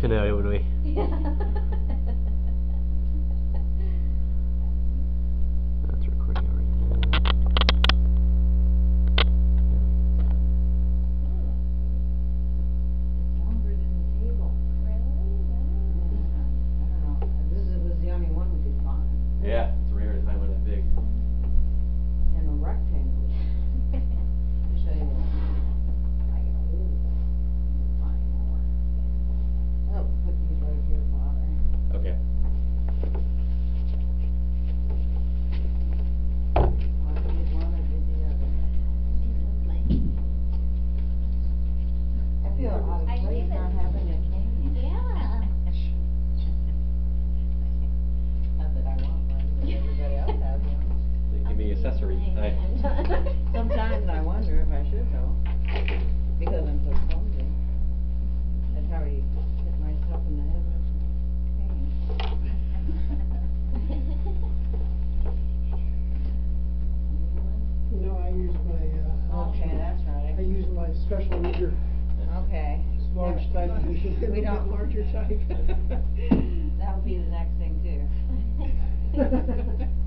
Canary, wouldn't we? usually We don't. larger type. That would be the next thing too.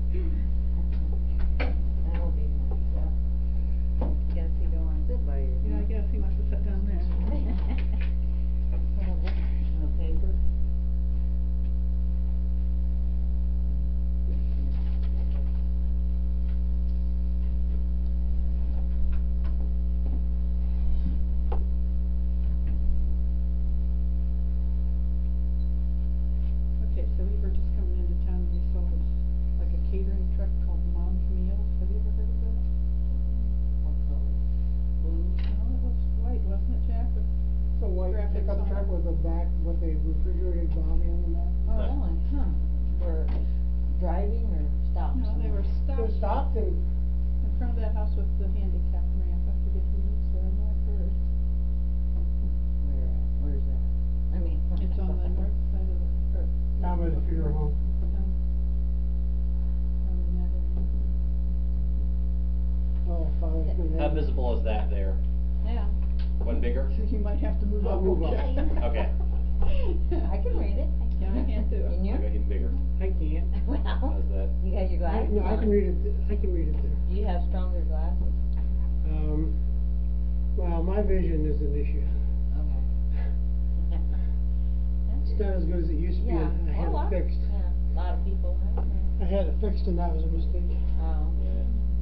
had it fixed and that was a mistake. Oh,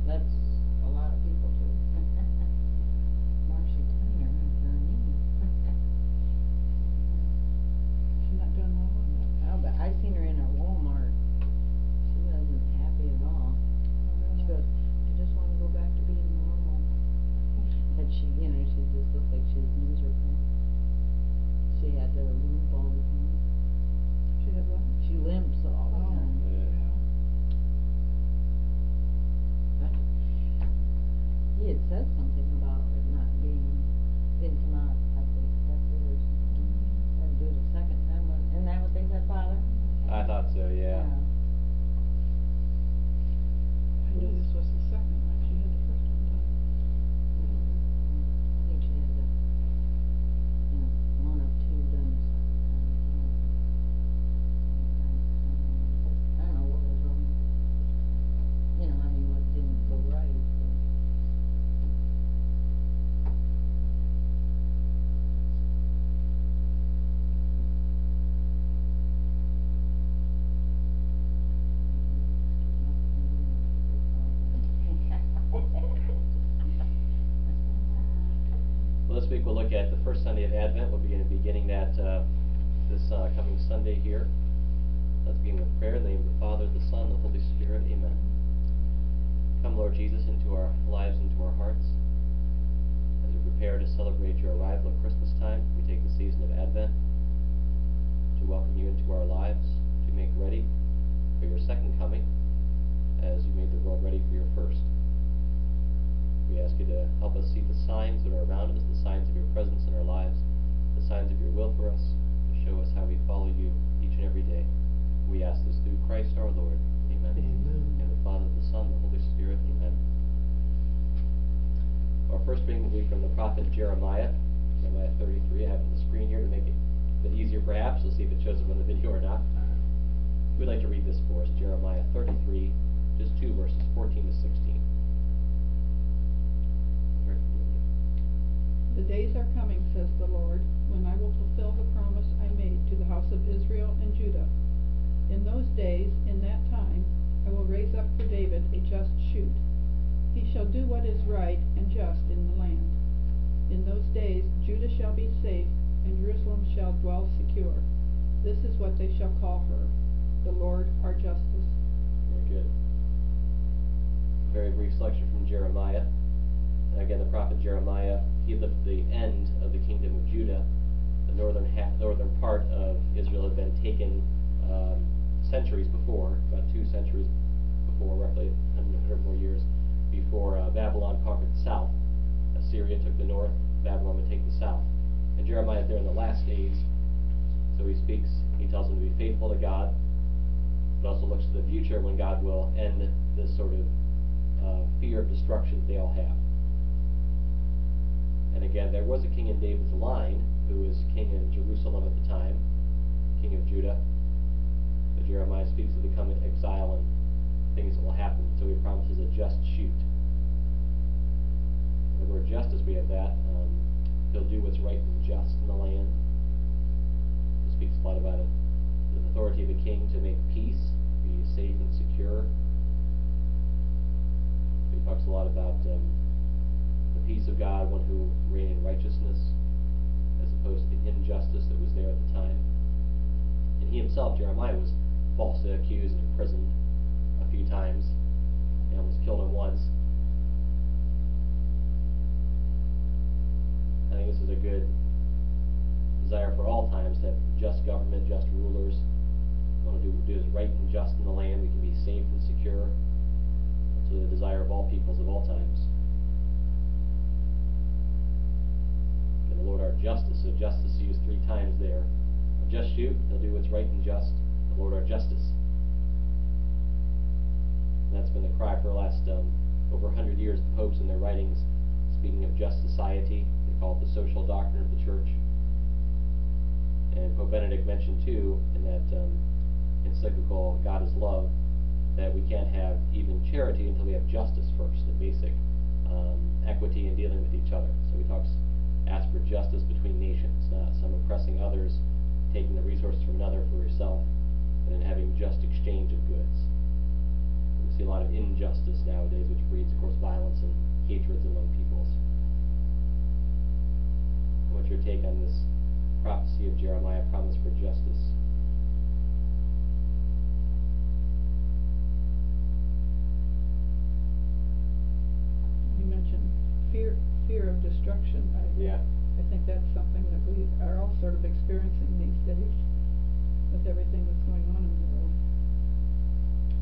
that's into our lives and to our hearts. As we prepare to celebrate your arrival at Christmas time, we take the season of Advent to welcome you into our lives, to make ready for your second coming, as you made the world ready for your first. We ask you to help us see the signs that are around us, the signs of your presence in our lives, the signs of your will for us, to show us how we follow you each and every day. We ask this through Christ our Lord. Amen. Amen. And the Father, the Son, the Holy Spirit. Amen. Our first reading will be from the prophet Jeremiah, Jeremiah 33. I have it on the screen here to make it a bit easier perhaps. We'll see if it shows up on the video or not. We'd like to read this for us, Jeremiah 33, just two verses, 14 to 16. The days are coming, says the Lord, when I will fulfill the promise I made to the house of Israel and Judah. In those days, in that time, I will raise up for David a just shoot, he shall do what is right and just in the land. In those days, Judah shall be safe, and Jerusalem shall dwell secure. This is what they shall call her, the Lord our justice. Very good. Very brief selection from Jeremiah. And again, the prophet Jeremiah, he lived at the end of the kingdom of Judah. The northern half, northern part of Israel had been taken um, centuries before, about two centuries before, roughly 100 more years before uh, Babylon conquered the south. Assyria took the north, Babylon would take the south. And Jeremiah is there in the last days, so he speaks, he tells them to be faithful to God, but also looks to the future when God will end this sort of uh, fear of destruction that they all have. And again, there was a king in David's line who was king in Jerusalem at the time, king of Judah. But Jeremiah speaks of the coming exile and things that will happen, so he promises a just shoot. The justice, we have that. Um, he'll do what's right and just in the land. He speaks a lot about it, the authority of the king to make peace, be safe and secure. He talks a lot about um, the peace of God, one who reign in righteousness, as opposed to the injustice that was there at the time. And he himself, Jeremiah, was falsely accused and imprisoned a few times, and almost killed him once. I think this is a good desire for all times to have just government, just rulers. Want to do do is right and just in the land. We can be safe and secure. Really the desire of all peoples of all times. And the Lord our justice. So justice used three times there. A just shoot. He'll do what's right and just. The Lord our justice. And that's been the cry for the last um, over a hundred years. The popes in their writings, speaking of just society, they call it the social doctrine of the church. And Pope Benedict mentioned too in that um, encyclical "God is Love" that we can't have even charity until we have justice first, the basic um, equity in dealing with each other. So he talks, asks for justice between nations, not some oppressing others, taking the resources from another for yourself, and then having just exchange of goods. We see a lot of injustice nowadays, which breeds, of course, violence and hatreds among peoples. What's your take on this prophecy of Jeremiah, promise for justice? You mentioned fear, fear of destruction. I, Yeah. I think that's something that we are all sort of experiencing these days with everything that's going on in the world.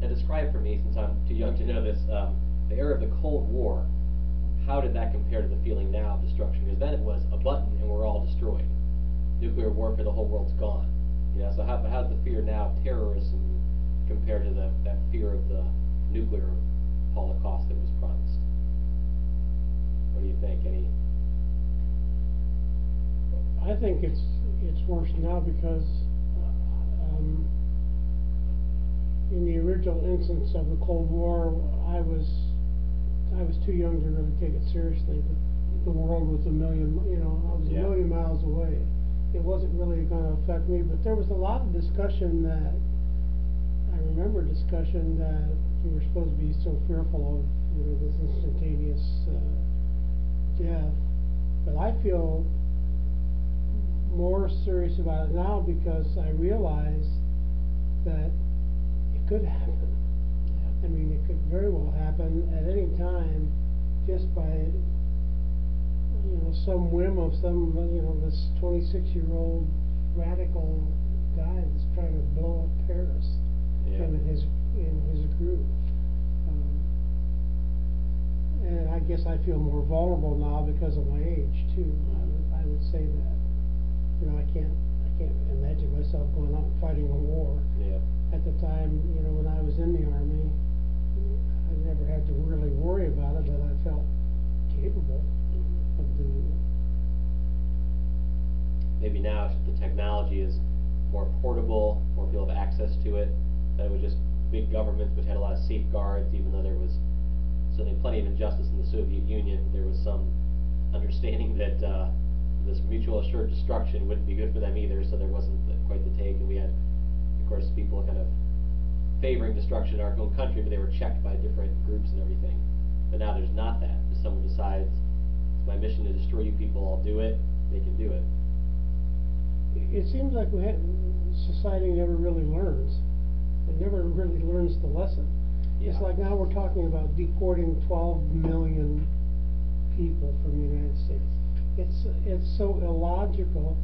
And describe for me, since I'm too young to know this, um, the era of the Cold War. How did that compare to the feeling now of destruction? Because then it was a button and we're all destroyed. Nuclear warfare, the whole world's gone. You know, so how, how's the fear now of terrorism compared to the, that fear of the nuclear holocaust that was promised? What do you think? Any? I think it's, it's worse now because, um, in the original instance of the Cold War, I was, I was too young to really take it seriously. The, the world was a million, you know, I was a Yeah. million miles away. It wasn't really gonna affect me, but there was a lot of discussion that, I remember discussion that you were supposed to be so fearful of, you know, this instantaneous, uh, death. But I feel more serious about it now because I realize that it could happen. I mean, it could very well happen at any time just by, you know, some whim of some, you know, this twenty-six-year-old radical guy that's trying to blow up Paris. Yeah. Him and his, and his group. Um, and I guess I feel more vulnerable now because of my age too. I would, I would say that. You know, I can't, I can't imagine myself going out and fighting a war. Yeah. At the time, you know, when I was in the army, never had to really worry about it, but I felt capable of doing it. Maybe now the technology is more portable, more people have access to it, that it was just big governments which had a lot of safeguards, even though there was certainly plenty of injustice in the Soviet Union. There was some understanding that uh, this mutual assured destruction wouldn't be good for them either, so there wasn't the, quite the take, and we had, of course, people kind of favoring destruction in our own country, but they were checked by different groups and everything. But now there's not that, if someone decides, it's my mission to destroy you people, I'll do it, they can do it. It seems like we had, society never really learns. It never really learns the lesson. It's like now we're talking about deporting twelve million people from the United States. It's, it's so illogical,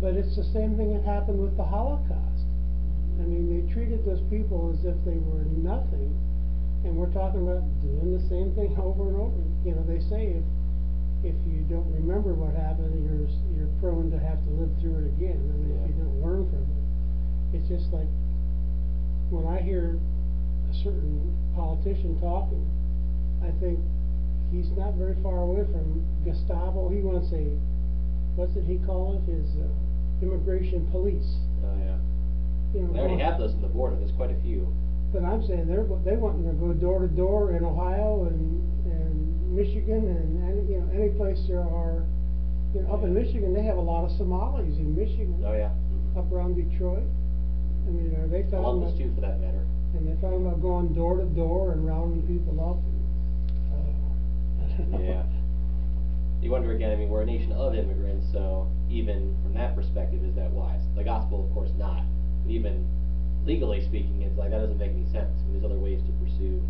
but it's the same thing that happened with the Holocaust. I mean, they treated those people as if they were nothing, and we're talking about doing the same thing over and over. You know, they say if, if you don't remember what happened, you're, you're prone to have to live through it again, I mean, if you don't learn from it. It's just like, when I hear a certain politician talking, I think he's not very far away from Gestapo, he wants a, what did he call it, his, uh, immigration police, Oh, yeah. You know. They already have those in the border, there's quite a few. But I'm saying they're, wa- they want to go door to door in Ohio and, and Michigan and any, you know, any place there are, you know, up in Yeah. Michigan, they have a lot of Somalis in Michigan. Oh, yeah. Mhm. Up around Detroit. I mean, are they talking about? Too, for that matter. And they're talking about going door to door and rounding people up. Uh, I don't know. Yeah. You wonder again, I mean, we're a nation of immigrants, so even from that perspective, is that wise? The gospel, of course, not. Even legally speaking, it's like, that doesn't make any sense. I mean, there's other ways to pursue,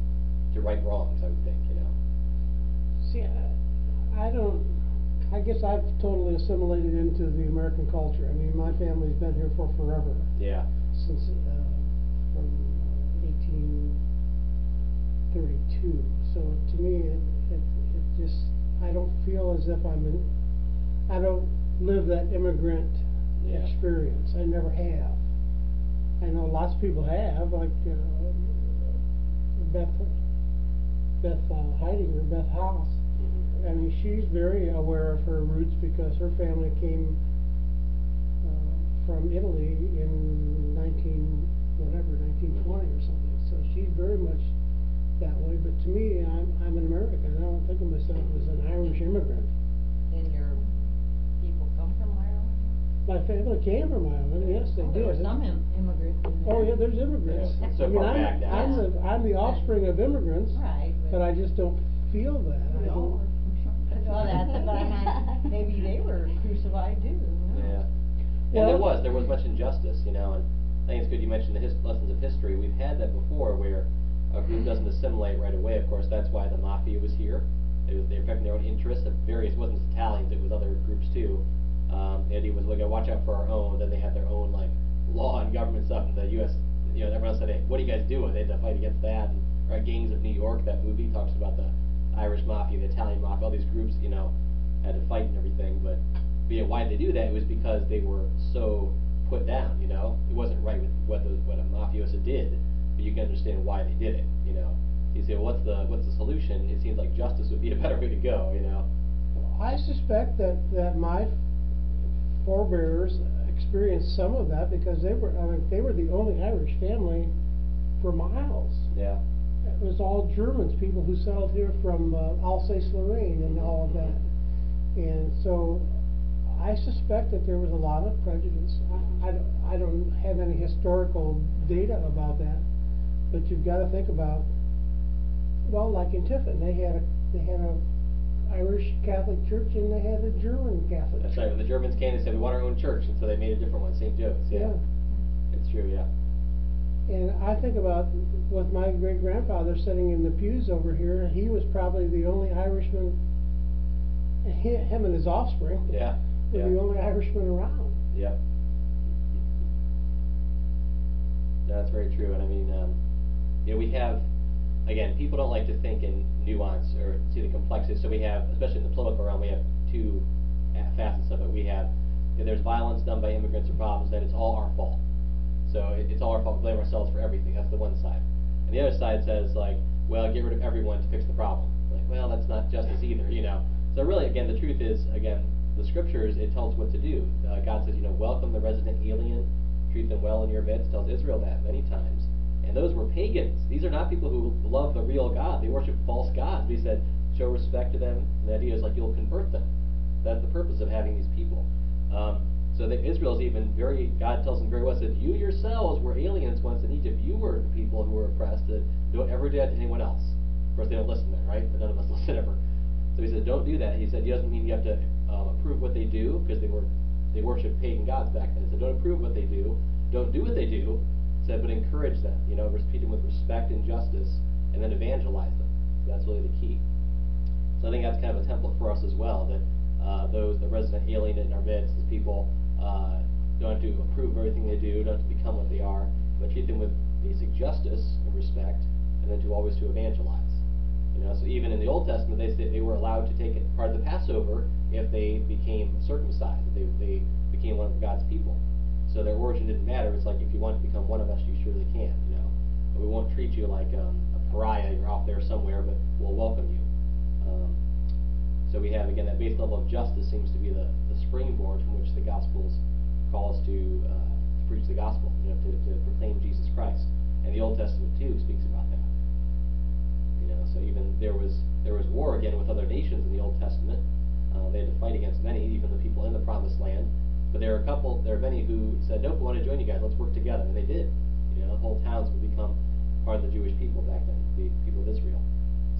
to right wrongs, I would think, you know? See, I, I don't, I guess I've totally assimilated into the American culture. I mean, my family's been here for forever. Yeah. since, uh, from eighteen thirty-two, so to me, it, it, it just, I don't feel as if I'm in, I don't live that immigrant Yeah. experience, I never have. I know lots of people have, like, uh, Beth, Beth uh, Heidinger, Beth Haas, Mhm. I mean, she's very aware of her roots because her family came uh, from Italy in nineteen, whatever, nineteen twenty or something. So she's very much that way, but to me, I'm, I'm an American. I don't think of myself as an Irish immigrant. And your people come from Ireland? My family came from Ireland, yes, they Oh, did. There were some im- immigrants in there. Oh, yeah, there's immigrants. Yeah, I so mean, far I'm, back now. I'm the, I'm the offspring of immigrants, Right, but I just don't feel that. I We all don't- are. Well, that's, but I maybe they were crucified too, who knows? Yeah. And there Well- was, there was much injustice, you know, and I think it's good you mentioned the his, lessons of history. We've had that before where a group doesn't assimilate right away. Of course, that's why the mafia was here. It was, they were protecting their own interests of various, it wasn't just Italians, it was other groups too. Um, the idea was, we gotta watch out for our own, then they had their own, like, law and government stuff, and the US, you know, everyone said, hey, what are you guys doing? They had to fight against that, and, right, Gangs of New York, that movie talks about the Irish mafia, the Italian mafia, all these groups, you know, had to fight and everything, but, but yeah, why they do that? It was because they were so put down, you know? It wasn't right with what the, what a mafioso did, but you can understand why they did it, you know? You say, well, what's the, what's the solution? It seems like justice would be a better way to go, you know? I suspect that, that my forebears experienced some of that because they were, I mean, they were the only Irish family for miles. Yeah. It was all Germans, people who settled here from uh, Alsace-Lorraine and all of that. And so I suspect that there was a lot of prejudice. I, I don't, I don't have any historical data about that, but you've gotta think about, well, like in Tiffin, they had a, they had a Irish Catholic church and they had a German Catholic church. That's right, when the Germans came, they said, we want our own church, and so they made a different one, St. Joe's, yeah. It's true, yeah. And I think about with my great grandfather sitting in the pews over here, he was probably the only Irishman, him and his offspring Yeah, were yeah. the only Irishmen around. Yep. That's very true, and I mean, um, know, we have, again, people don't like to think in nuance or see the complexity, so we have, especially in the political realm, we have two facets of it. We have, if there's violence done by immigrants or problems, then it's all our fault. So it, it's all our fault, blame ourselves for everything, that's the one side. And the other side says like, well, get rid of everyone to fix the problem. Like, well, that's not justice either, you know? So really, again, the truth is, again, the scriptures, it tells what to do. Uh, God says, you know, welcome the resident alien, treat them well in your midst. Tells Israel that many times. And those were pagans. These are not people who love the real God. They worship false gods. He said, show respect to them. And the idea is like you'll convert them. That's the purpose of having these people. Um, so that Israel's even very, God tells them very well, said, you yourselves were aliens once in Egypt. You were the people who were oppressed. And don't ever do that to anyone else. Of course, they don't listen then, right? But none of us listen ever. So he said, don't do that. He said, he doesn't mean you have to um, approve what they do, because they were they worship pagan gods back then. So don't approve what they do. Don't do what they do. Said, but encourage them. You know, treat them with respect and justice, and then evangelize them. So that's really the key. So I think that's kind of a template for us as well. That uh, those the resident alien in our midst, these people uh, don't have to approve everything they do, don't have to become what they are, but treat them with basic justice and respect, and then to always to evangelize. You know, so even in the Old Testament, they said they were allowed to take part of the Passover if they became circumcised, if they, they became one of God's people. So their origin didn't matter. It's like if you want to become one of us, you surely can. You know, but we won't treat you like um, a pariah. You're out there somewhere, but we'll welcome you. Um, so we have again that base level of justice seems to be the, the springboard from which the Gospels call us to, uh, to preach the gospel, you know, to, to proclaim Jesus Christ. And the Old Testament too speaks about that. You know, so even there was there was war again with other nations in the Old Testament. Uh, they had to fight against many, even the people in the Promised Land. But there are a couple, there are many who said, "Nope, we want to join you guys. Let's work together," and they did. You know, whole towns would become part of the Jewish people back then, the people of Israel.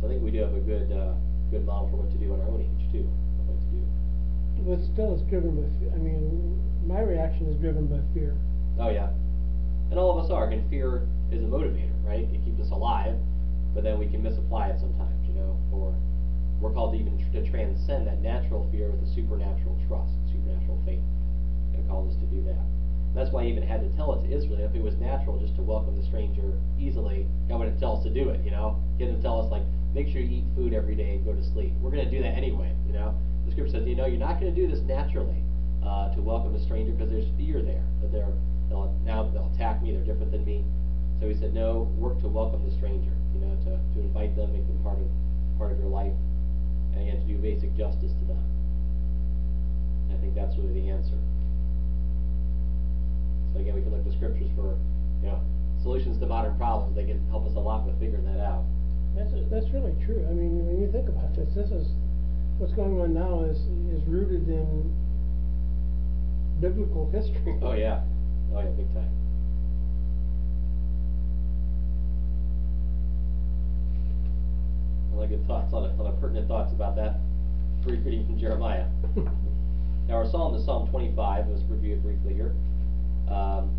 So I think we do have a good uh, good model for what to do in our own age too. of What to do. But still, it's driven by, fe- I mean, my reaction is driven by fear. Oh yeah, and all of us are. And fear is a motivator, right? It keeps us alive, but then we can misapply it sometimes, you know. Or we're called to even tr- to transcend that natural fear with a supernatural trust, supernatural faith. God called us to do that. That's why He even had to tell it to Israel. If it was natural just to welcome the stranger easily, God wouldn't tell us to do it. You know, He didn't tell us like make sure you eat food every day and go to sleep. We're going to do that anyway. You know, the Scripture says, you know, you're not going to do this naturally uh, to welcome a stranger because there's fear there that they're they'll now they'll attack me. They're different than me. So He said, no, work to welcome the stranger. You know, to to invite them, make them part of part of your life, and again to do basic justice to them. And I think that's really the answer. Again, we can look to scriptures for, you know, solutions to modern problems. They can help us a lot with figuring that out. That's, that's really true. I mean, when you think about this, this is, what's going on now is, is rooted in biblical history. Oh yeah, oh yeah, big time. A lot of good thoughts, a lot of, a lot of pertinent thoughts about that. Brief reading from Jeremiah. Now our psalm is Psalm 25. Let's review it briefly here. Um,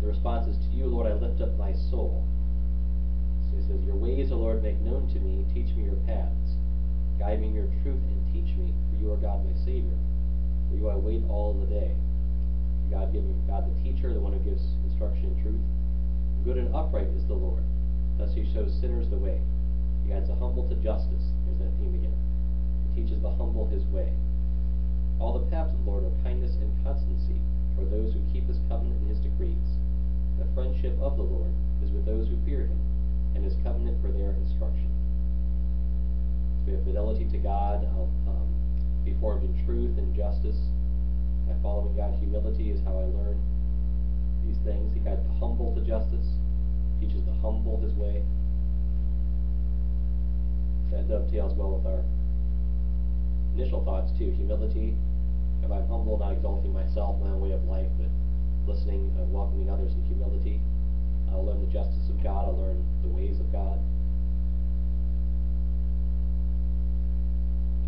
the response is to you, Lord, I lift up my soul. So he says, Your ways, O Lord, make known to me. Teach me your paths. Guide me in your truth and teach me, for you are God my Savior. For you I wait all the day. God give me God the teacher, the one who gives instruction in truth. Good and upright is the Lord. Thus he shows sinners the way. He guides the humble to justice. There's that theme again. He teaches the humble his way. All the paths of the Lord are kindness and constancy toward those who keep his covenant and his decrees. The friendship of the Lord is with those who fear him, and his covenant for their instruction. So we have fidelity to God, I'll um, be formed in truth and justice. By following God, humility is how I learn these things. He guides the humble to justice, teaches the humble his way. That dovetails well with our initial thoughts too. Humility, if I'm humble, not exalting myself, my own way of life, but listening, uh, welcoming others in humility. I'll learn the justice of God. I'll learn the ways of God.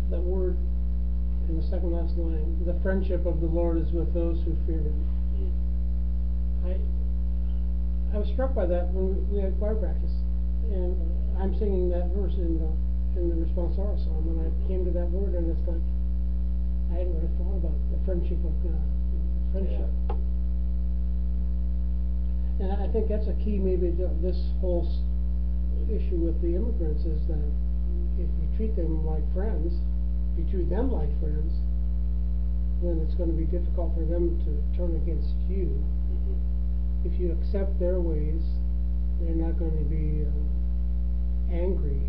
That word in the second last line, the friendship of the Lord is with those who fear him. Mm. I, I was struck by that when we had choir practice, and I'm singing that verse in the, in the responsorial psalm, and I came to that word, and it's like, I hadn't really thought about the friendship of God, friendship. And I think that's a key maybe to this whole issue with the immigrants is that if you treat them like friends, if you treat them like friends, then it's gonna be difficult for them to turn against you Mhm. if you accept their ways, they're not going to be uh, angry,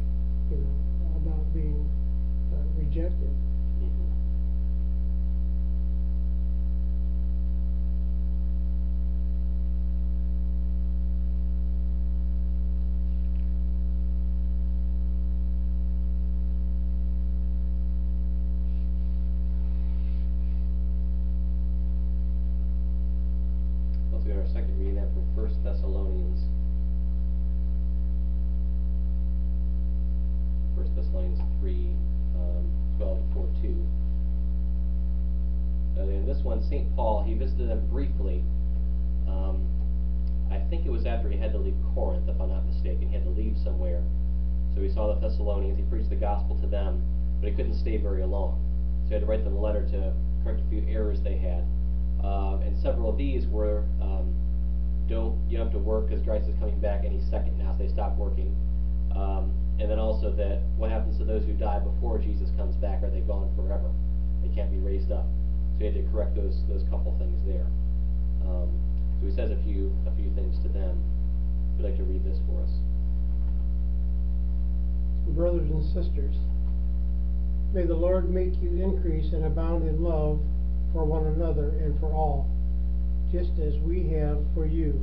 you know, about being uh, rejected. Mhm. this one, St. Paul, he visited them briefly. Um, I think it was after he had to leave Corinth, if I'm not mistaken. He had to leave somewhere. So he saw the Thessalonians, he preached the gospel to them, but he couldn't stay very long. So he had to write them a letter to correct a few errors they had. Uh, and several of these were, um, don't, you don't have to work because Christ is coming back any second now, so they stopped working. Um, and then also that, what happens to those who die before Jesus comes back? Are they gone forever? They can't be raised up. Had to correct those, those couple things there. Um, so he says a few, a few things to them. Would you like to read this for us? Brothers and sisters, may the Lord make you increase and abound in love for one another and for all, just as we have for you,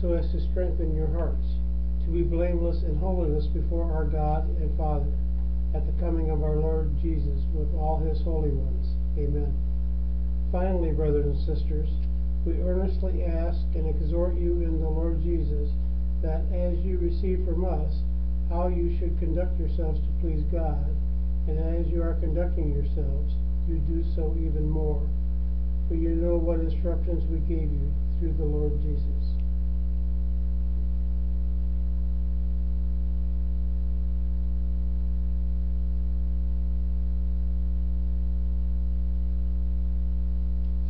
so as to strengthen your hearts, to be blameless in holiness before our God and Father, at the coming of our Lord Jesus with all his holy ones. Amen. Finally, brothers and sisters, we earnestly ask and exhort you in the Lord Jesus that as you receive from us how you should conduct yourselves to please God, and as you are conducting yourselves, you do so even more. For you know what instructions we gave you through the Lord Jesus.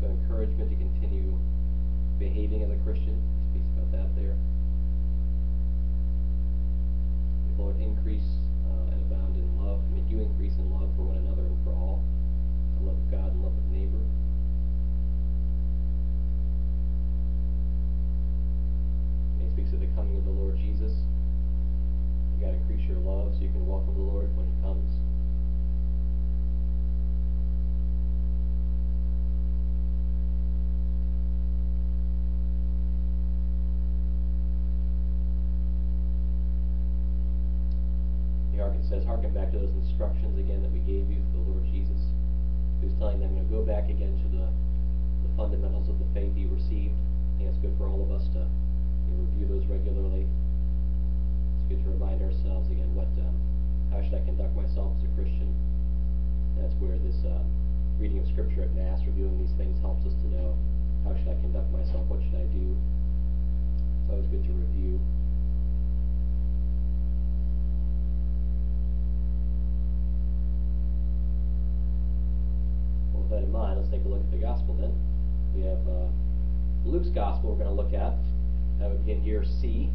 So encouragement to continue behaving as a Christian. He speaks about that there. May the Lord increase uh, and abound in love. May you increase in love for one another and for all. The love of God and love of neighbor. And he speaks of the coming of the Lord Jesus. You got to increase your love so you can welcome the Lord when he comes. The ark, it says, hearken back to those instructions again that we gave you for the Lord Jesus. He was telling them, you know, go back again to the, the fundamentals of the faith you received. I think it's good for all of us to you know, review those regularly. It's good to remind ourselves again what, um, how should I conduct myself as a Christian? That's where this uh, reading of Scripture at Mass, reviewing these things helps us to know how should I conduct myself, what should I do. It's always good to review. Well, with that in mind, let's take a look at the gospel then. We have uh, Luke's gospel we're going to look at. That would be in year C.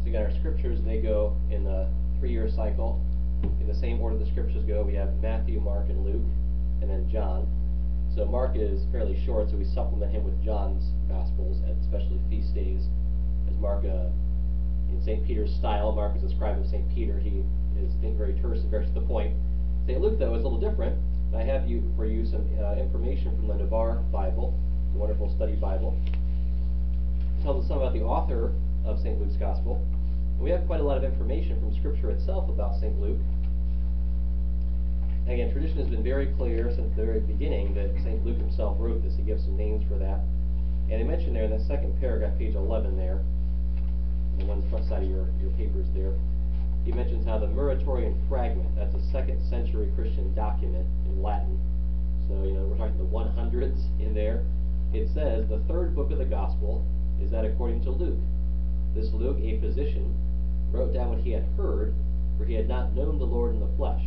So you got our scriptures, they go in the three-year cycle. In the same order the scriptures go, we have Matthew, Mark, and Luke, and then John. So Mark is fairly short, so we supplement him with John's gospels, especially feast days. As Mark, uh, in St. Peter's style, Mark is a scribe of St. Peter. He is think very terse and very to the point. St. Luke, though, is a little different. I have you for you some uh, information from the Navarre Bible, the wonderful study Bible. It tells us something about the author of St. Luke's Gospel. We have quite a lot of information from Scripture itself about St. Luke. Again, tradition has been very clear since the very beginning that St. Luke himself wrote this. He gives some names for that. And I mentioned there in the second paragraph, page 11 there, the one front side of your, your papers there, he mentions how the Muratorian fragment, that's a second century Christian document in Latin. So, you know, we're talking the 100s in there. It says the third book of the gospel is that according to Luke. This Luke, a physician, wrote down what he had heard, for he had not known the Lord in the flesh.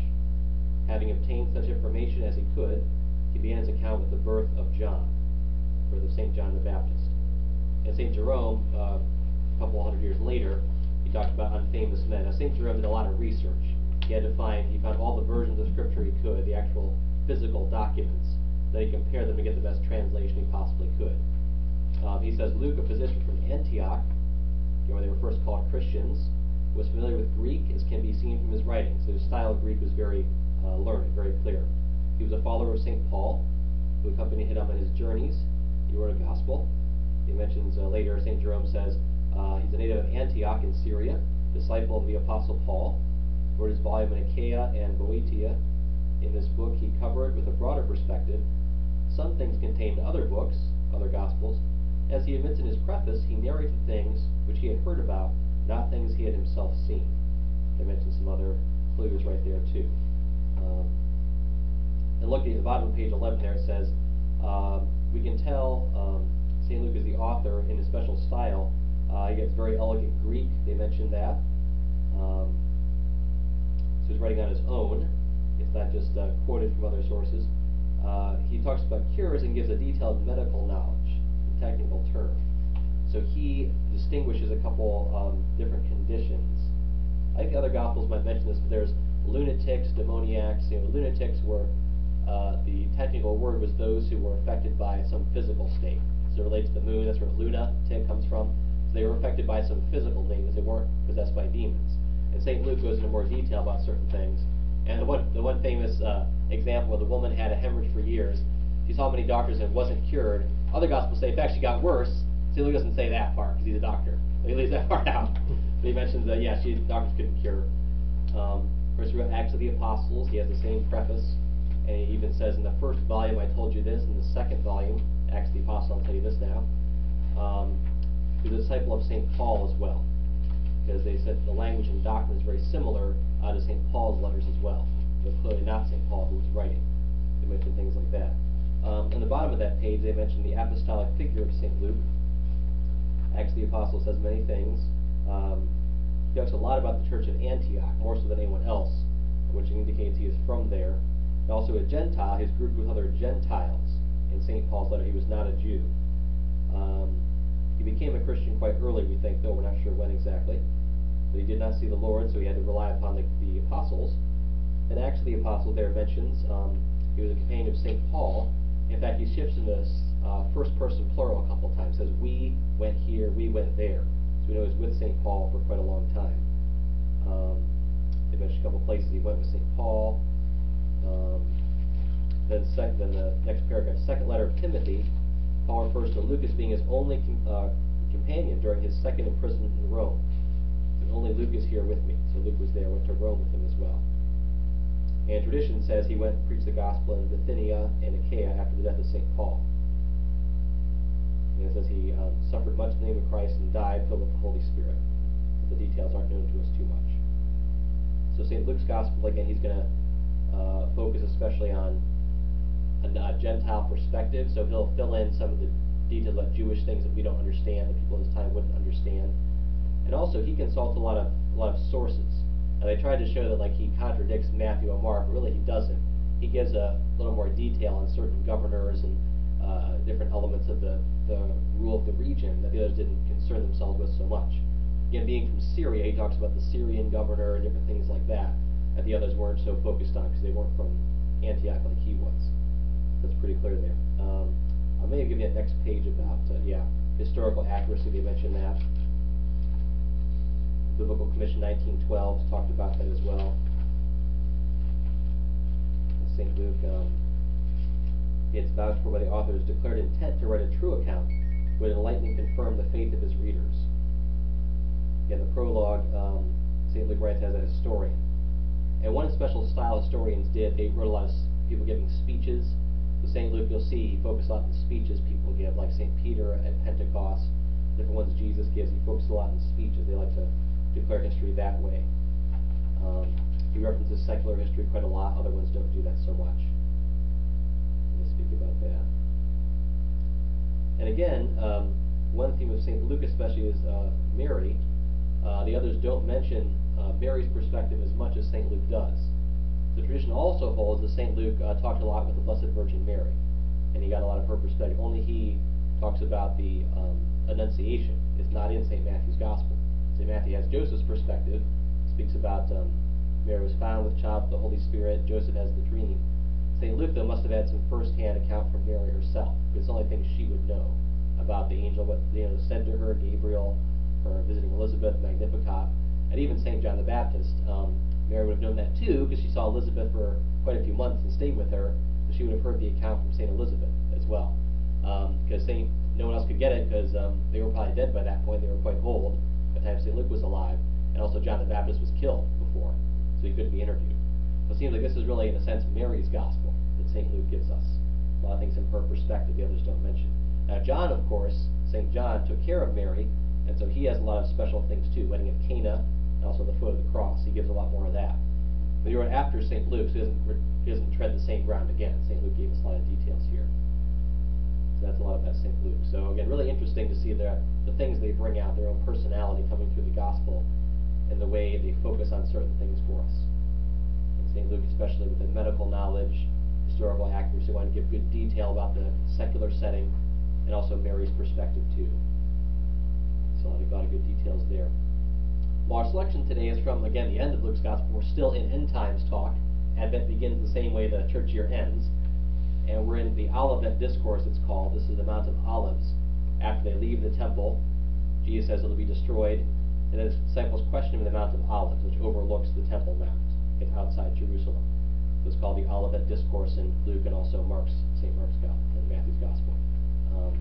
Having obtained such information as he could, he began his account with the birth of John, or of St. John the Baptist. And St. Jerome, uh, a couple hundred years later, he talked about On Famous men. Now, St. Jerome did a lot of research. He had to find, he found all the versions of Scripture he could, the actual physical documents. Then he compared them to get the best translation he possibly could. Um, he says Luke, a physician from Antioch, you know, where they were first called Christians, was familiar with Greek, as can be seen from his writings. His style of Greek was very uh, learned, very clear. He was a follower of St. Paul, who accompanied him on his journeys. He wrote a gospel. He mentions uh, later, St. Jerome says, uh, he's a native of Antioch in Syria, disciple of the Apostle Paul. Wrote his volume in Achaia and Boeotia. In this book, he covered with a broader perspective some things contained in other books, other gospels. As he admits in his preface, he narrated things which he had heard about, not things he had himself seen. They mentioned some other clues right there too. Um, and looking at the bottom of page 11 there, it says, Um, we can tell um, St. Luke is the author in his special style. Uh, he gets very elegant Greek, they mentioned that. Um, so he's writing on his own. It's not just uh, quoted from other sources. Uh, he talks about cures and gives a detailed medical knowledge, in technical terms. So he distinguishes a couple um, different conditions. I think other Gospels might mention this, but there's lunatics, demoniacs. You know, lunatics were uh, the technical word was those who were affected by some physical state. So it relates to the moon. That's where lunatic comes from. So they were affected by some physical thing things. They weren't possessed by demons. And St. Luke goes into more detail about certain things. And the one, the one famous uh, example where the woman had a hemorrhage for years, she saw many doctors and wasn't cured. Other Gospels say, in fact, she got worse. Luke doesn't say that part because he's a doctor. He leaves that part out. But he mentions that, yeah, she, doctors couldn't cure. Um, course, we Acts of the Apostles. He has the same preface. And he even says in the first volume, I told you this. In the second volume, Acts of the Apostles, I'll tell you this now. Um, he was a disciple of St. Paul as well because they said the language and doctrine is very similar uh, to St. Paul's letters as well, but clearly not St. Paul who was writing. They mentioned things like that. Um, on the bottom of that page, they mention the apostolic figure of St. Luke. Acts of the Apostle says many things. Um, he talks a lot about the church of Antioch, more so than anyone else, which indicates he is from there. And also a Gentile, he's grouped with other Gentiles. In St. Paul's letter, he was not a Jew. Um, he became a Christian quite early, we think, though we're not sure when exactly. But he did not see the Lord, so he had to rely upon the, the apostles. And actually, the Apostle there mentions um, he was a companion of St. Paul. In fact, he shifts in this uh, first person plural a couple times. Says, we went here, we went there. So we know he was with St. Paul for quite a long time. Um, they mention a couple places he went with St. Paul. Um, then, sec- then the next paragraph, second letter of Timothy, Paul refers to Luke as being his only com- uh, companion during his second imprisonment in Rome. Only Luke is here with me. So Luke was there, went to Rome with him as well. And tradition says he went and preached the gospel in Bithynia and Achaia after the death of St. Paul. And it says he um, suffered much in the name of Christ and died filled with the Holy Spirit. But the details aren't known to us too much. So St. Luke's gospel, again, he's going to uh, focus especially on a, a Gentile perspective. So he'll fill in some of the details about Jewish things that we don't understand, that people in his time wouldn't understand. And also, he consults a lot of a lot of sources. Now they tried to show that like he contradicts Matthew and Mark, but really he doesn't. He gives a little more detail on certain governors and uh, different elements of the, the rule of the region that the others didn't concern themselves with so much. Again, being from Syria, he talks about the Syrian governor and different things like that, that the others weren't so focused on because they weren't from Antioch like he was. That's pretty clear there. Um, I may give you that next page about, uh, yeah, historical accuracy, they mentioned that. Biblical Commission 1912 talked about that as well. St. Luke, um, it's vouched for by the author's declared intent to write a true account would enlighten and confirm the faith of his readers. Again, the prologue, um, St. Luke writes as a historian. And one special style historians did, they wrote a lot of people giving speeches. So St. Luke, you'll see, he focused a lot on the speeches people give, like St. Peter at Pentecost, different ones Jesus gives, he focused a lot on speeches. They like to declare history that way. Um, he references secular history quite a lot, other ones don't do that so much. About that. And again, um, one theme of St. Luke especially is uh, Mary. Uh, the others don't mention uh, Mary's perspective as much as St. Luke does. The tradition also holds that St. Luke uh, talked a lot with the Blessed Virgin Mary, and he got a lot of her perspective. Only he talks about the um, Annunciation. It's not in St. Matthew's Gospel. St. Matthew has Joseph's perspective, speaks about um, Mary was found with child with the Holy Spirit, Joseph has the dream. St. Luke, though, must have had some first-hand account from Mary herself, it's the only thing she would know about the angel, what the angel said to her, Gabriel, her visiting Elizabeth, Magnificat, and even St. John the Baptist. Um, Mary would have known that too, because she saw Elizabeth for quite a few months and stayed with her, so she would have heard the account from St. Elizabeth as well. Because Saint, no one else could get it, because um, they were probably dead by that point, they were quite old by the time St. Luke was alive, and also John the Baptist was killed before, so he couldn't be interviewed. So it seems like this is really, in a sense, Mary's gospel St. Luke gives us. A lot of things in her perspective the others don't mention. Now, John, of course, St. John took care of Mary, and so he has a lot of special things too, wedding of Cana, and also the foot of the cross. He gives a lot more of that. But wrote after St. Luke, so he doesn't, he doesn't tread the same ground again. St. Luke gave us a lot of details here. So that's a lot about St. Luke. So again, really interesting to see the, the things they bring out, their own personality coming through the gospel, and the way they focus on certain things for us. And St. Luke, especially with the medical knowledge, historical accuracy, wanted to give good detail about the secular setting, and also Mary's perspective too. So a lot of, a lot of good details there. Well, our selection today is from, again, the end of Luke's Gospel. We're still in end times talk. Advent begins the same way the church year ends. And we're in the Olivet Discourse, it's called. This is the Mount of Olives. After they leave the temple, Jesus says it'll be destroyed. And then his disciples question him in the Mount of Olives, which overlooks the Temple Mount. It's outside Jerusalem. It's called the Olivet Discourse in Luke and also Mark's, St. Mark's Gospel, and Matthew's Gospel. Um,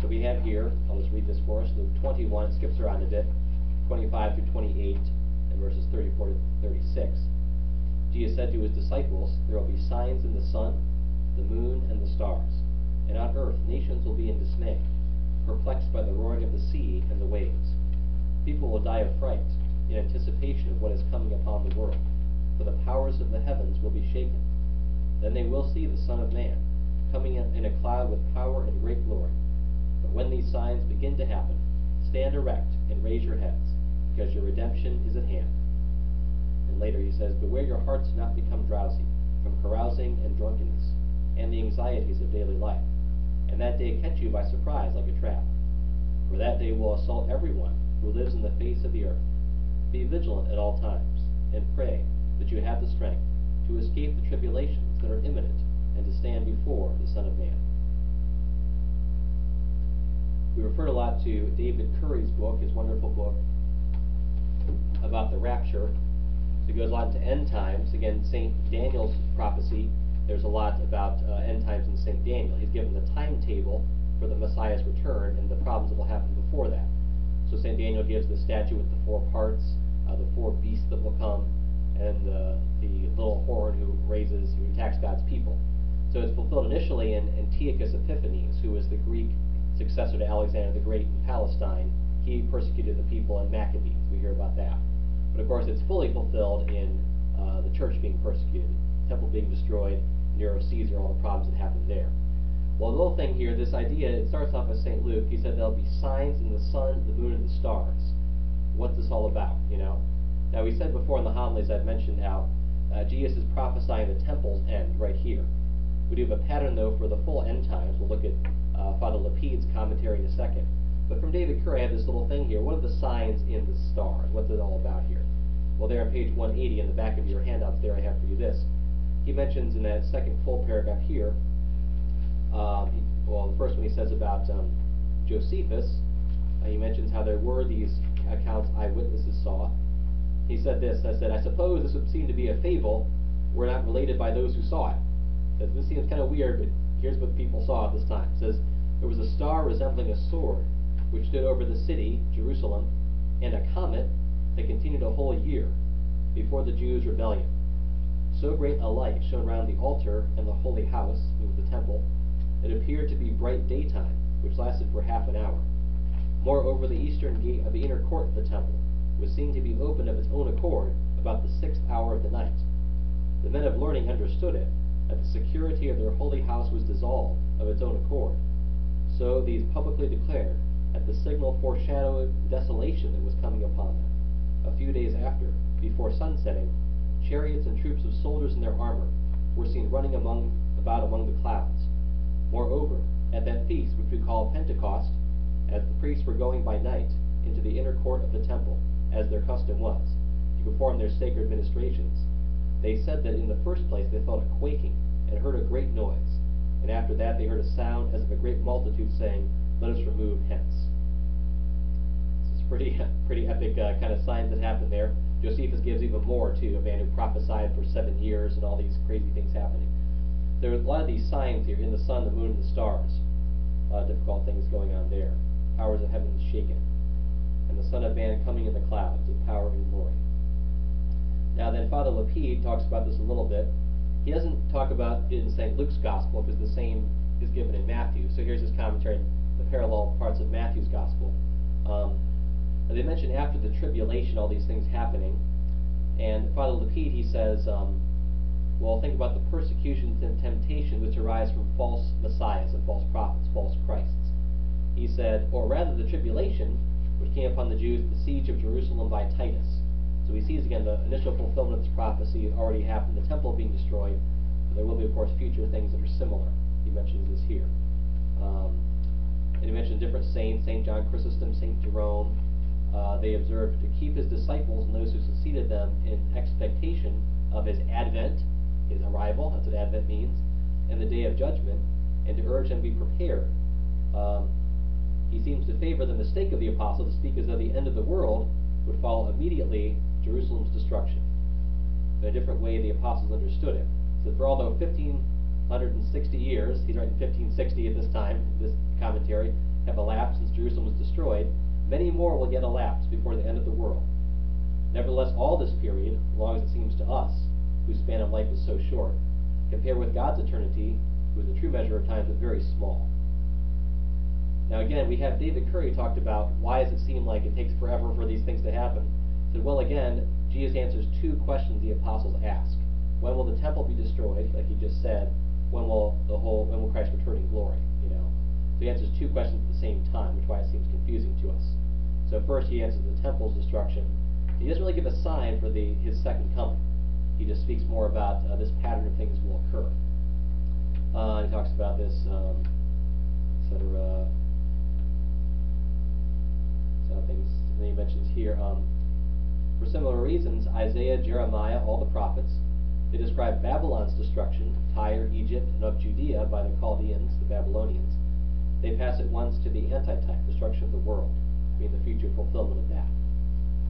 so we have here, I'll just read this for us, Luke 21, skips around a bit. 25 through 28 and verses 34 to 36. Jesus said to his disciples, There will be signs in the sun, the moon, and the stars. And on earth nations will be in dismay, perplexed by the roaring of the sea and the waves. People will die of fright, in anticipation of what is coming upon the world, for the powers of the heavens will be shaken. Then they will see the Son of Man, coming in, a cloud with power and great glory. But when these signs begin to happen, stand erect and raise your heads because your redemption is at hand. And later he says, Beware your hearts not become drowsy from carousing and drunkenness, and the anxieties of daily life, and that day catch you by surprise like a trap. For that day will assault everyone who lives in the face of the earth. Be vigilant at all times, and pray that you have the strength to escape the tribulations that are imminent, and to stand before the Son of Man. We referred a lot to David Currie's book, his wonderful book, about the rapture. So it goes a lot into end times. Again, St. Daniel's prophecy, there's a lot about uh, end times in St. Daniel. He's given the timetable for the Messiah's return and the problems that will happen before that. So St. Daniel gives the statue with the four parts, uh, the four beasts that will come, and uh, the little horn who raises, who attacks God's people. So it's fulfilled initially in Antiochus Epiphanes, who was the Greek successor to Alexander the Great in Palestine. He persecuted the people in Maccabees. We hear about that. But of course, it's fully fulfilled in uh, the church being persecuted, temple being destroyed, Nero Caesar, all the problems that happened there. Well, the little thing here, this idea, it starts off with St. Luke. He said there'll be signs in the sun, the moon, and the stars. What's this all about, you know? Now, we said before in the homilies, I've mentioned how uh, Jesus is prophesying the temple's end right here. We do have a pattern, though, for the full end times. We'll look at uh, Father Lapide's commentary in a second. But from David Currie, I have this little thing here. What are the signs in the stars? What's it all about here? Well, there on page 180 in the back of your handouts, there I have for you this. He mentions in that second full paragraph here, um, he, well, the first one he says about um, Josephus. Uh, he mentions how there were these accounts eyewitnesses saw. He said this, I said, I suppose this would seem to be a fable, were not related by those who saw it. Says, this seems kind of weird, but here's what people saw at this time. It says, there was a star resembling a sword, which stood over the city, Jerusalem, and a comet that continued a whole year before the Jews' rebellion. So great a light shone round the altar and the holy house, the temple, it appeared to be bright daytime, which lasted for half an hour. Moreover, the eastern gate of the inner court of the temple was seen to be opened of its own accord about the sixth hour of the night. The men of learning understood it, that the security of their holy house was dissolved of its own accord. So these publicly declared that the signal foreshadowed desolation that was coming upon them. A few days after, before sunsetting, chariots and troops of soldiers in their armor were seen running among, about among the clouds. Moreover, at that feast which we call Pentecost, as the priests were going by night into the inner court of the temple, as their custom was, to perform their sacred ministrations, they said that in the first place they felt a quaking, and heard a great noise, and after that they heard a sound as of a great multitude saying, Let us remove hence. This is pretty, pretty epic uh, kind of signs that happen there. Josephus gives even more too, a man who prophesied for seven years and all these crazy things happening. There are a lot of these signs here in the sun, the moon, and the stars. A lot of difficult things going on there. Powers of heaven shaken. The Son of Man coming in the clouds with power and glory. Now then, Father Lapide talks about this a little bit. He doesn't talk about it in St. Luke's Gospel because the same is given in Matthew. So here's his commentary, the parallel parts of Matthew's Gospel. Um, they mention after the tribulation all these things happening. And Father Lapide, he says, um, Well, think about the persecutions and temptations which arise from false messiahs and false prophets, false Christs. He said, or rather the tribulation which came upon the Jews at the siege of Jerusalem by Titus. So he sees again the initial fulfillment of this prophecy already happened, the temple being destroyed. But there will be, of course, future things that are similar. He mentions this here. Um, and he mentioned different saints, St. John Chrysostom, St. Jerome. Uh, they observed to keep his disciples and those who succeeded them in expectation of his advent, his arrival, that's what advent means, and the day of judgment, and to urge them to be prepared. Um, he seems to favor the mistake of the apostle to speak as though the end of the world would follow immediately Jerusalem's destruction. In a different way, the apostles understood it. So for although 1560 years, he's writing 1560 at this time, this commentary, have elapsed since Jerusalem was destroyed, many more will yet elapse before the end of the world. Nevertheless, all this period, long as it seems to us, whose span of life is so short, compared with God's eternity, is the true measure of time, is very small. Now again, we have David Currie talked about why does it seem like it takes forever for these things to happen. He Said, well again, Jesus answers two questions the apostles ask. When will the temple be destroyed, like he just said? When will the whole when will Christ return in glory? You know. So he answers two questions at the same time, which is why it seems confusing to us. So first he answers the temple's destruction. He doesn't really give a sign for the his second coming. He just speaks more about uh, this pattern of things will occur. Uh, he talks about this, um, etc. So things. Then he mentions here, um, for similar reasons, Isaiah, Jeremiah, all the prophets, they describe Babylon's destruction, Tyre, Egypt, and of Judea by the Chaldeans, the Babylonians. They pass at once to the antitype, destruction of the world, being the future fulfillment of that.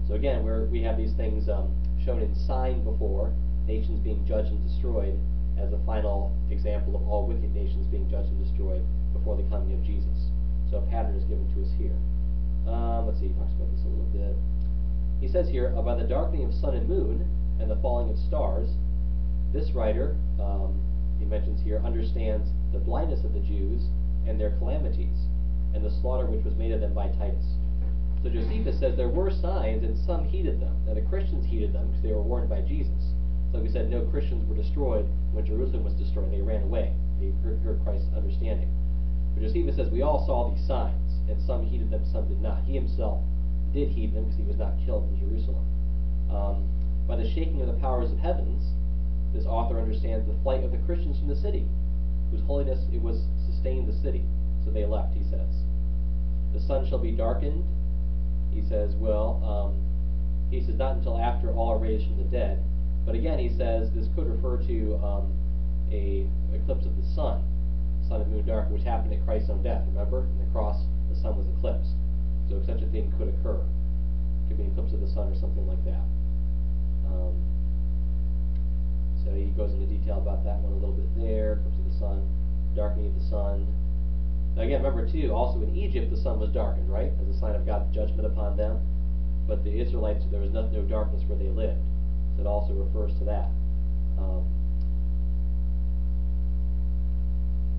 So again, where we have these things um, shown in sign before, nations being judged and destroyed, as the final example of all wicked nations being judged and destroyed before the coming of Jesus. So a pattern is given to us here. Um, let's see, he talks about this a little bit. He says here, uh, by the darkening of sun and moon and the falling of stars, this writer, um, he mentions here, understands the blindness of the Jews and their calamities, and the slaughter which was made of them by Titus. So Josephus says there were signs, and some heeded them. Now the Christians heeded them because they were warned by Jesus. So we said no Christians were destroyed when Jerusalem was destroyed. They ran away. They heard, heard Christ's understanding. But Josephus says we all saw these signs, and some heeded them, some did not. He himself did heed them because he was not killed in Jerusalem. Um, by the shaking of the powers of heavens, this author understands the flight of the Christians from the city, whose holiness it was sustained the city. So they left, he says. The sun shall be darkened. He says, well, um, he says not until after all are raised from the dead. But again, he says this could refer to um, a eclipse of the sun, sun and moon dark, which happened at Christ's own death. Remember, in the cross, the sun was eclipsed. So such a thing could occur. It could be an eclipse of the sun or something like that. Um, so he goes into detail about that one a little bit there. Eclipse of the sun, darkening of the sun. Now again, remember too, also in Egypt the sun was darkened, right, as a sign of God's judgment upon them. But the Israelites, there was no, no darkness where they lived. So it also refers to that. Um,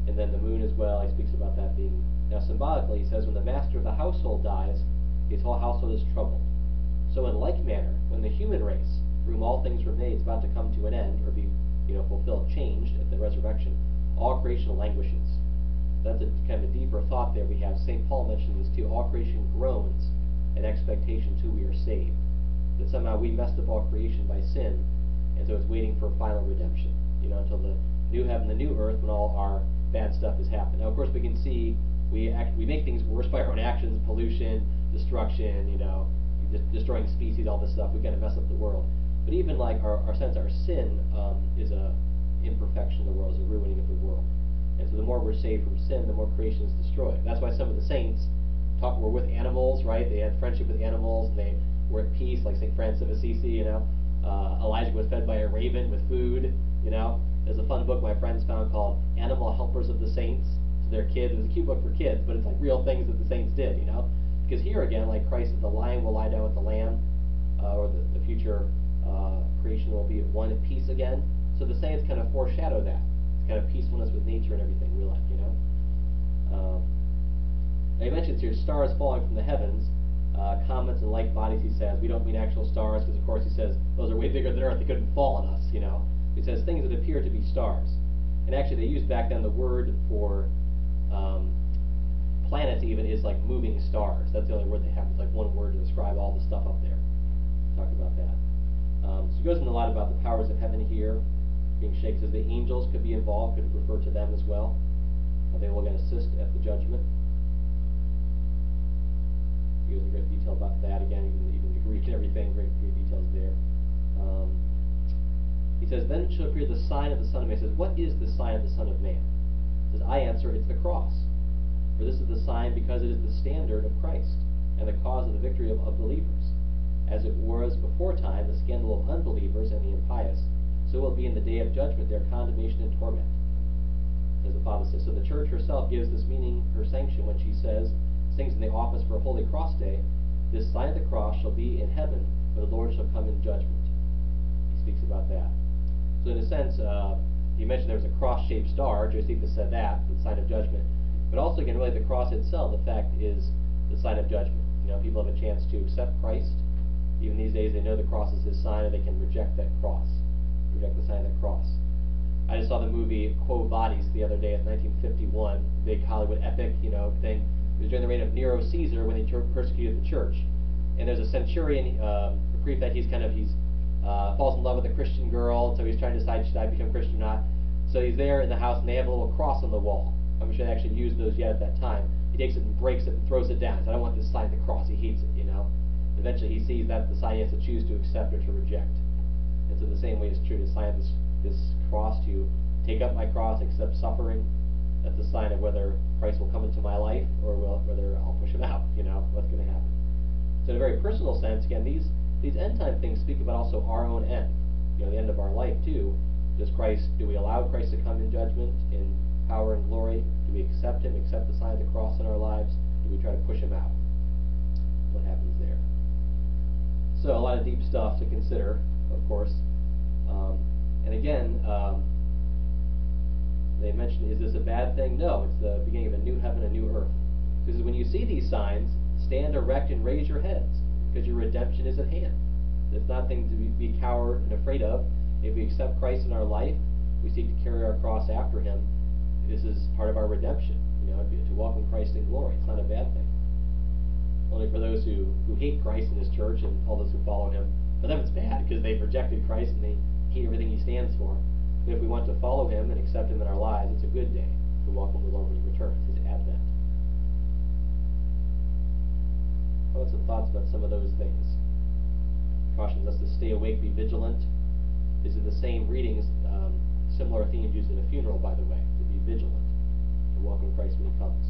and then the moon as well, he speaks about that being now symbolically, he says, when the master of the household dies, his whole household is troubled. So in like manner, when the human race, for whom all things were made, is about to come to an end, or be, you know, fulfilled, changed at the resurrection, all creation languishes. That's a kind of a deeper thought there we have. St. Paul mentions this too. All creation groans in expectation till we are saved. That somehow we messed up all creation by sin, and so it's waiting for final redemption. You know, until the new heaven, the new earth, when all our bad stuff has happened. Now, of course, we can see we act, we make things worse by our own actions, pollution, destruction, you know, de- destroying species, all this stuff. We kind of mess up the world. But even like our, our sense, our sin um, is a imperfection of the world, is a ruining of the world. And so the more we're saved from sin, the more creation is destroyed. That's why some of the saints talk were with animals, right? They had friendship with animals, and they were at peace, like St. Francis of Assisi, you know. Uh, Elijah was fed by a raven with food, you know. There's a fun book my friends found called Animal Helpers of the Saints their kids. It was a cute book for kids, but it's like real things that the saints did, you know. Because here again, like Christ the lion will lie down with the lamb, uh, or the, the future uh, creation will be at one at peace again. So the saints kind of foreshadow that. It's kind of peacefulness with nature and everything we like, you know. Um, he mentions here stars falling from the heavens, uh, comets and light bodies. He says we don't mean actual stars because, of course, he says those are way bigger than Earth. They couldn't fall on us, you know. He says things that appear to be stars. And actually, they used back then the word for um, planets even is like moving stars. That's the only word they have. It's like one word to describe all the stuff up there. Talk about that. Um, so it goes into a lot about the powers of heaven here, being shaken. Says the angels could be involved, could refer to them as well. How they will again assist at the judgment. He goes in great detail about that again, even even the Greek and everything, great, great details there. Um, he says, Then it shall appear the sign of the Son of Man. He says, What is the sign of the Son of Man? Says, I answer, it's the cross. For this is the sign because it is the standard of Christ, and the cause of the victory of, of believers. As it was before time the scandal of unbelievers and the impious, so will be in the day of judgment their condemnation and torment. As the Father says. So the church herself gives this meaning, her sanction, when she says, sings in the office for Holy Cross Day, This sign of the cross shall be in heaven, where the Lord shall come in judgment. He speaks about that. So in a sense, uh, he mentioned there was a cross-shaped star. Josephus said that, the sign of judgment. But also, again, really the cross itself, the fact is the sign of judgment. You know, people have a chance to accept Christ. Even these days, they know the cross is his sign, and they can reject that cross, reject the sign of the cross. I just saw the movie Quo Vadis the other day. It's 1951, big Hollywood epic, you know, thing. It was during the reign of Nero Caesar when he persecuted the church. And there's a centurion, um, a prefect. He's kind of he's uh, falls in love with a Christian girl, so he's trying to decide should I become Christian or not. So he's there in the house, and they have a little cross on the wall. I'm sure they actually used those yet at that time. He takes it and breaks it and throws it down. Says, I don't want this sign of the cross. He hates it, you know. Eventually, he sees that's the sign he has to choose to accept or to reject. And so the same way is true to sign this this cross to take up my cross, accept suffering. That's a sign of whether Christ will come into my life or will, whether I'll push him out. You know what's going to happen. So in a very personal sense, again, these these end time things speak about also our own end. You know, the end of our life too. Does Christ? Do we allow Christ to come in judgment in power and glory? Do we accept Him? Accept the sign of the cross in our lives? Do we try to push Him out? What happens there? So a lot of deep stuff to consider, of course. Um, and again, um, they mentioned, is this a bad thing? No, it's the beginning of a new heaven, a new earth. Because when you see these signs, stand erect and raise your heads, because your redemption is at hand. It's nothing to be, be coward and afraid of. If we accept Christ in our life, we seek to carry our cross after Him. This is part of our redemption. You know, to welcome Christ in glory. It's not a bad thing. Only for those who, who hate Christ and His church and all those who follow Him, for them it's bad because they've rejected Christ and they hate everything He stands for. But if we want to follow Him and accept Him in our lives, it's a good day to welcome the Lord when He returns, His advent. Some thoughts about some of those things? Cautions us to stay awake, be vigilant. These are the same readings, um, similar themes used in a funeral, by the way, to be vigilant, to welcome Christ when He comes.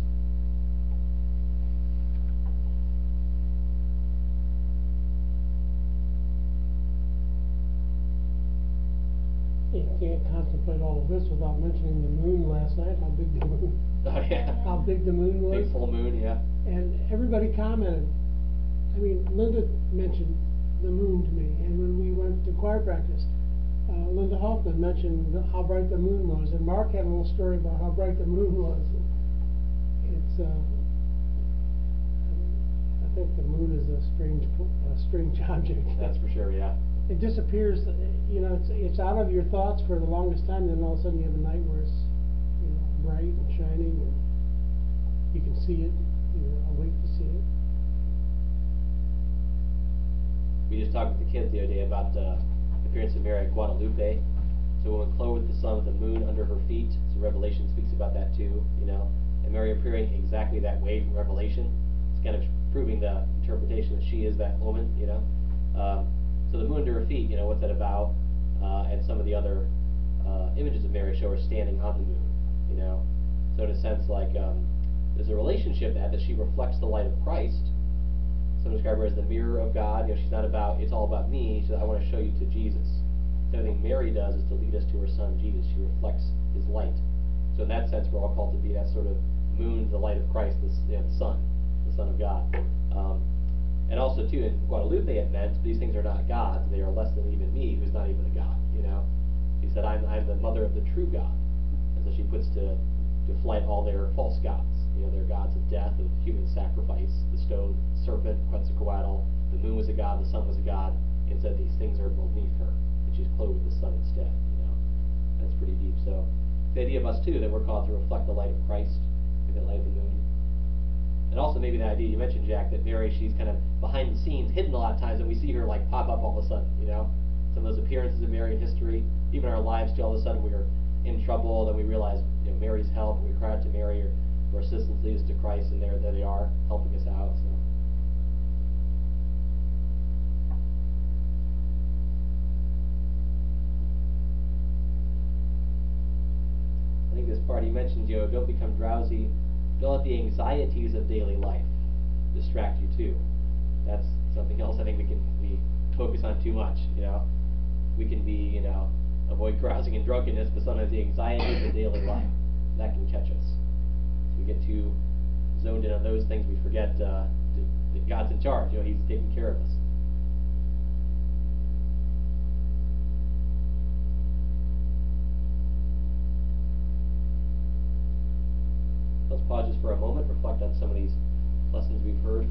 You can't contemplate all of this without mentioning the moon last night, how big the moon, Oh yeah. how big the moon was. Big full moon, yeah. And everybody commented. I mean, Linda mentioned the moon to me, and when we went to choir practice, uh, Linda Hoffman mentioned the, how bright the moon was, and Mark had a little story about how bright the moon was. It's, uh, I think the moon is a strange, a strange object. That's for sure, yeah. It disappears, uh, you know, it's, it's out of your thoughts for the longest time, and then all of a sudden you have a night where it's, you know, bright and shining, and you can see it, you're awake to see it. We just talked with the kids the other day about uh, the appearance of Mary at Guadalupe. So woman clothed with the sun with the moon under her feet. So Revelation speaks about that too, you know. And Mary appearing exactly that way from Revelation. It's kind of proving the interpretation that she is that woman, you know. Um, so the moon under her feet, you know, what's that about? Uh, and some of the other uh, images of Mary show her standing on the moon, you know. So in a sense, like um, there's a relationship that that she reflects the light of Christ. Some describe her as the mirror of God. You know, she's not about it's all about me. So I want to show you to Jesus. So everything Mary does is to lead us to her Son Jesus. She reflects His light. So in that sense, we're all called to be that sort of moon, the light of Christ, the, you know, the Son, the Son of God. Um, and also too, in Guadalupe it meant these things are not gods; they are less than even me, who's not even a god. You know, he said, "I'm I'm the mother of the true God," and so she puts to to flight all their false gods. You know, their gods of death, of human sacrifice, the stone serpent, Quetzalcoatl, the moon was a god, the sun was a god, and said these things are beneath her, and she's clothed with the sun instead. You know, That's pretty deep. So the idea of us too that we're called to reflect the light of Christ, the light of the moon. And also maybe the idea you mentioned, Jack, that Mary she's kind of behind the scenes, hidden a lot of times, and we see her like pop up all of a sudden. You know, some of those appearances of Mary in history, even our lives too. All of a sudden we're in trouble, then we realize you know Mary's help, we cry out to Mary, or, or assistance lead us to Christ, and there there they are helping us out. So. I think this part he mentions, you know, don't become drowsy. Don't let the anxieties of daily life distract you too. That's something else I think we can we focus on too much. You know, we can be you know avoid carousing and drunkenness, but sometimes the anxieties of daily life that can catch us. So we get too zoned in on those things, we forget uh, that God's in charge. You know, He's taking care of us. Let's pause just for a moment, reflect on some of these lessons we've heard.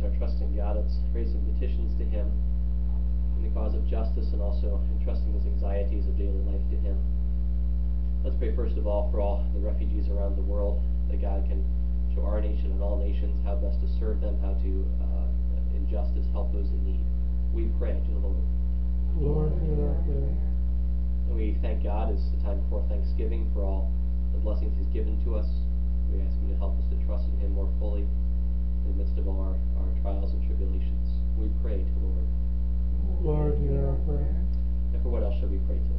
When we place our trust in God, let's petitions to Him in the cause of justice and also entrusting those anxieties of daily life to Him. Let's pray first of all for all the refugees around the world, that God can show our nation and all nations how best to serve them, how to, uh, in justice, help those in need. We pray to the Lord. Lord, hear our prayer. And we thank God as the time before Thanksgiving for all the blessings He's given to us. We ask Him to help us to trust in Him more fully in the midst of all our, our trials and tribulations. We pray to the Lord. Lord, hear our prayer. And for what else shall we pray today?